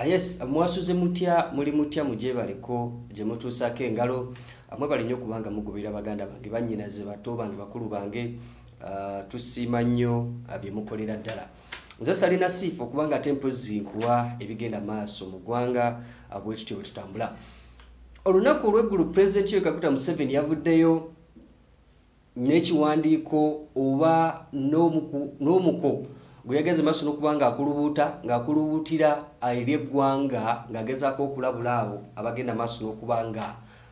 Ah, yes mwasuze mutya muli mutya mujebaleko gye mutuusako engalo. Amwe bali nnyo kubanga mugoberera baganda bange bannyinaze bato bange bakulu bange ah, tusiima nnyo ah, bye mukolera ddala. Nze salina siifu okubanga ate mpozi nkuwa ebigenda maaso mu ggwanga ah, bwe tutambula. Olunaku olweggulu pulezidenti yo kaguta museveni yavuddeyo n'ekiwandiiko oba n'omuko gwe yageze maaso n'okuba ng'akulubuuta ng'akulubuutira eri eggwanga ng'agezaako okulabula abo abagenda maaso n'okuba nga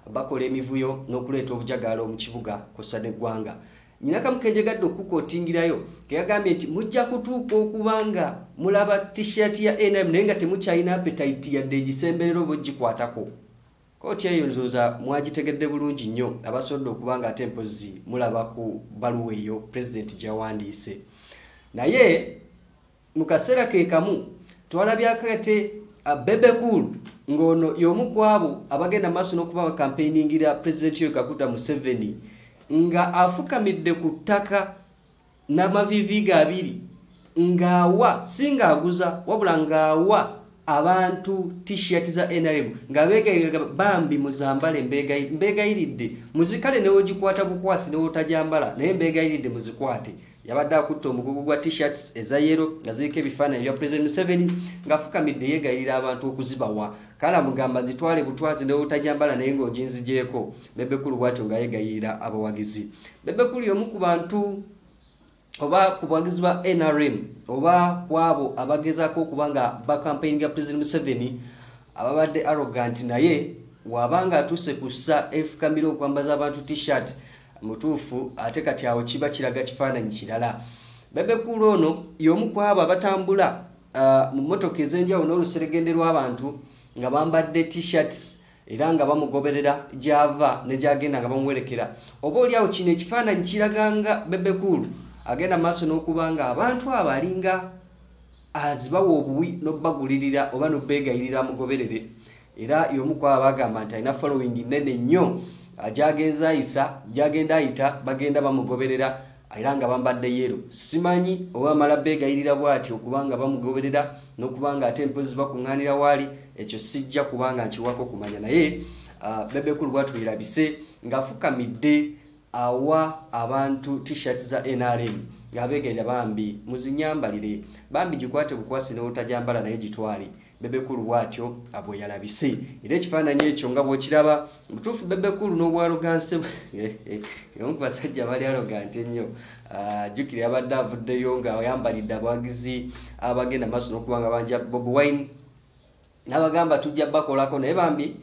bakola emivuyo n'okuleeta obujagaalo mu kibuga kw'ossa n'eggwanga. Nyinakamu kenjegadde okukootingirayo keyagambye nti mujja kutuuka okuba nga mulaba tishat ya nm naye nga temukyalina appetite yadde egisemberera oba ogikwatako kooti eyo nzooza mwagitegedde bulungi nnyo abasobodde okuba nga ate mpozi mulaba ku baluwa eyo pulezidenti gyawandiise naye mu kaseera ke kamu twalabyako ate bebekul ng'ono y'omu ku abo abagenda maaso n'okuba bakampeiningira pulezidenti yo kaguta museveni nga afukamidde ku ttaka n'amavivi ge abiri ng'awa si ng'aguza wabula ng'awa abantu tishat za nrm nga beegayirira bambi muzambale mbeegayi- mbeegayiridde muzikale newogikwata bukwasi newotajambala naye mbeegayiridde muzikwate yabadde akutta omugugu gwa tshirts eza yero nga ziriko ebifaananyi bya president museveni ng'afukamidde yeegayirira abantu okuzibawa kale amugamba zitwale butwazi newotajambala naye ng'oginzigyeko bebekulu bwatyo nga yeegayirira abawagizi bebekulu y'omu ku bantu oba ku buwagizi bwa nrm oba ku abo abagezaako okuba nga bakampeininga president museveni ababadde arrogant naye waba nga atuuse ku ssa efukamira okwambaza abantu tshirt mutuufu ate kati awo kiba kiraga kifaananyi kirala. Bebekulu ono y'omu ku abo abatambula ah, mu motoka ez'enjawulo n'oluseregende lw'abantu nga bambadde tshirts era nga bamugoberera gyava ne gyagenda nga bamuwerekera oba oliawo kino ekifaananyi kiraga nga bebekulu agenda maaso n'okuba nga abantu abo alinga azibawa obuwi n'obbagulirira oba n'obbeegayirira mugoberere era y'omu ku abo bagamba nti alina following nene nnyo gy'agenza ayisa gy'agenda ayita bagenda bamugoberera era nga bambadde yero simanyi oba amala beegayirira bw'ati okuba nga bamugoberera n'okuba nga ate empozi bakuŋŋaanira waali ekyo sijja kubanga nkiwako kumanya naye ah, bebekulu bwatu yerabise ng'afukamidde awa abantu tshirts za nrm ng'abeegaira bambi muzinyambalire. Bambi gikwate bukwasi n'obutajambala naye gitwale. Bebekulu bwatyo abwe yalabise. Era ekifaananyi ekyo nga bw'okiraba mutuufu bebekulu n'obwaloganse omu ku basajja bali alogante ennyo. Ah, jjukira yabadde avuddeyo nga ayambalidde abawagizi abagenda maaso n'okuba nga banja bobi wine. N'abagamba tujja bakolako. Naye bambi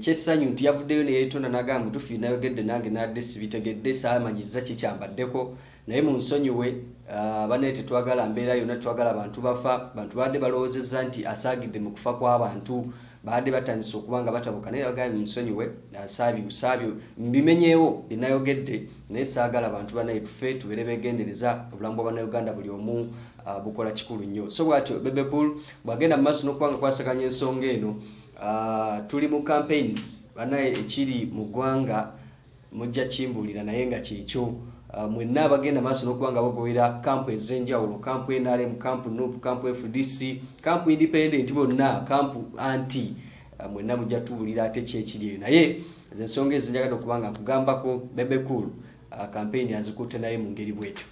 kyessanyu nti yavuddeyo neyeetonda nagamba mutufi nayogedde nange nadde sibitegedde saamanyiza kikyambaddeko naye munsonyiwe ah, banaye tetwagala mbeera yonna twagala abantu bafa. Bantu badde balowoozezza nti asaagidde mu kufa kw'abantu badde batandise okuba nga batabuka. Naye bagambye munsonyiwe saabi saabi mbimenyeewo byenayogedde naye saagala abantu banaye tufe tubeere begendereza obulamu bwa bannayuganda buli omu ah, bukola kikulu nnyo. So bwatyo bebekul bwagenda mu maaso n'okuba nga kwasaganya ensonga eno ah, tuli mu campaigns. Banaye ekiri mu ggwanga mujja kimbuulira naye nga kyekyo Uh, mwenna abagenda maaso n'okuba nga bagoberera kampu ez'enjawulo kampu nrm kampu nup kampu fdc kampu independent bonna kampu anti uh, mwenna mujja tubuulira ate kyekiri eyo. Naye ensonga ezo njagadde okuba nga nkugambako bebekulu uh, kampeyini azikutte naye mu ngeri bwetyo